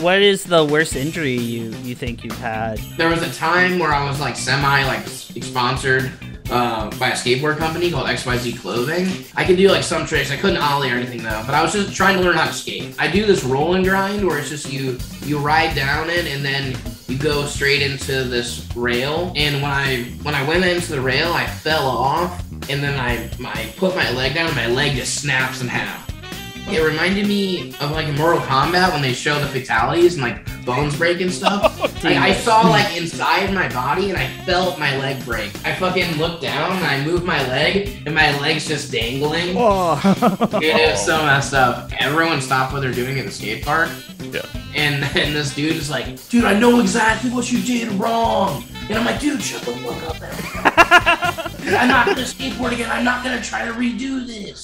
what is the worst injury you you think you've had? There was a time where I was like semi like sponsored uh, by a skateboard company called XYZ Clothing. I could do like some tricks. I couldn't ollie or anything though, but I was just trying to learn how to skate. I do this roll and grind where it's just you you ride down it and then you go straight into this rail. And when I when I went into the rail, I fell off and then I I put my leg down and my leg just snaps in half. It reminded me of like Mortal Kombat when they show the fatalities and like bones break and stuff. Oh, like, I saw like inside my body and I felt my leg break. I fucking looked down and I moved my leg and my leg's just dangling. Oh. Dude, it was so messed up. Everyone stopped what they're doing at the skate park. Yeah. And and this dude is like, dude, I know exactly what you did wrong. And I'm like, dude, shut the fuck up. I'm not gonna skateboard again. I'm not gonna try to redo this.